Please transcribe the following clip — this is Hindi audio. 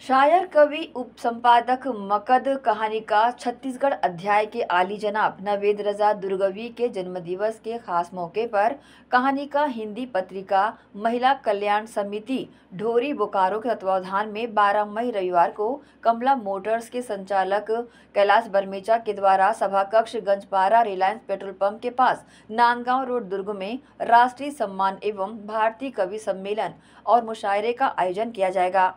शायर कवि उप संपादक मकद कहानी का छत्तीसगढ़ अध्याय के आली जनाब नवेद रजा दुर्गवी के जन्मदिवस के खास मौके पर कहानी का हिंदी पत्रिका, महिला कल्याण समिति, ढोरी बोकारो के तत्वावधान में 12 मई रविवार को कमला मोटर्स के संचालक कैलाश बर्मेचा के द्वारा सभा कक्ष गंजपारा रिलायंस पेट्रोल पंप के पास नांदगांव रोड दुर्ग में राष्ट्रीय सम्मान एवं भारतीय कवि सम्मेलन और मुशायरे का आयोजन किया जाएगा।